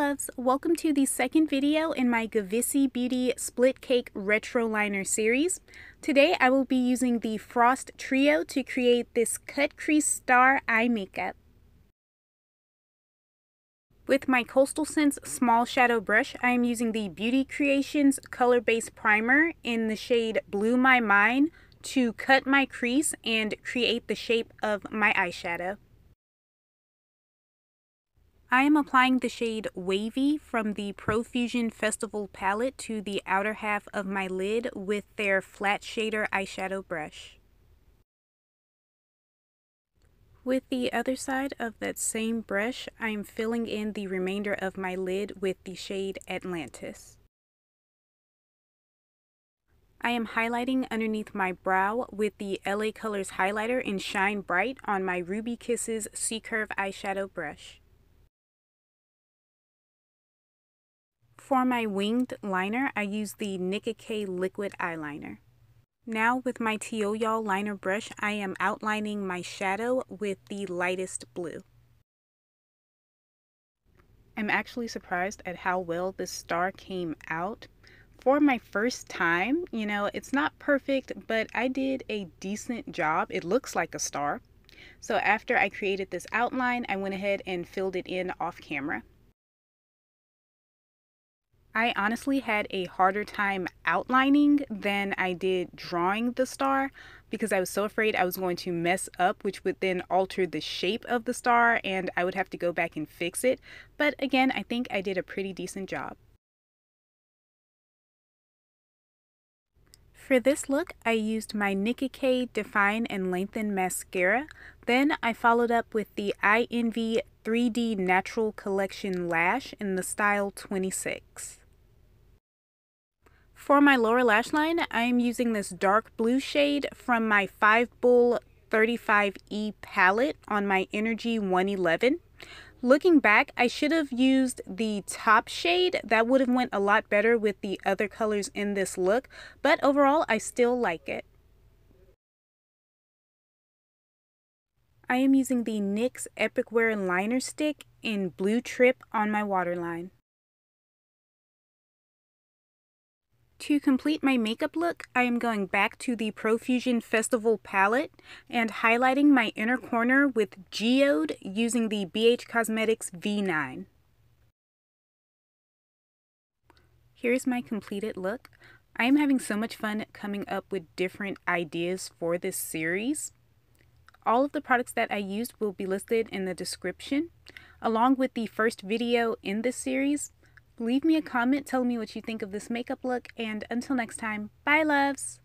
loves! Welcome to the second video in my Gavissi Beauty Split Cake Retro Liner series. Today I will be using the Frost Trio to create this cut crease star eye makeup. With my Coastal Scents Small Shadow Brush, I am using the Beauty Creations Color Base Primer in the shade Blue My Mind to cut my crease and create the shape of my eyeshadow. I am applying the shade Wavy from the Profusion Festival palette to the outer half of my lid with their flat shader eyeshadow brush. With the other side of that same brush, I am filling in the remainder of my lid with the shade Atlantis. I am highlighting underneath my brow with the LA Colors highlighter in Shine Bright on my Ruby Kisses C-Curve eyeshadow brush. For my winged liner, I use the Nicka K liquid eyeliner. Now with my Teoyall liner brush, I am outlining my shadow with the lightest blue. I'm actually surprised at how well this star came out. For my first time, you know, it's not perfect, but I did a decent job. It looks like a star. So after I created this outline, I went ahead and filled it in off camera. I honestly had a harder time outlining than I did drawing the star because I was so afraid I was going to mess up, which would then alter the shape of the star and I would have to go back and fix it. But again, I think I did a pretty decent job. For this look, I used my Nicka K Define and Lengthen Mascara. Then I followed up with the i ENVY 3D Natural Collection Lash in the style 26. For my lower lash line, I'm using this dark blue shade from my 5 Bull 35E palette on my Energy 111. Looking back, I should have used the top shade. That would have went a lot better with the other colors in this look, but overall, I still like it. I am using the NYX Epic Wear Liner Stick in Blue Trip on my waterline. To complete my makeup look, I am going back to the Profusion Festival palette and highlighting my inner corner with Geode using the BH Cosmetics V9. Here's my completed look. I am having so much fun coming up with different ideas for this series. All of the products that I used will be listed in the description, along with the first video in this series. Leave me a comment telling me what you think of this makeup look, and until next time, bye loves!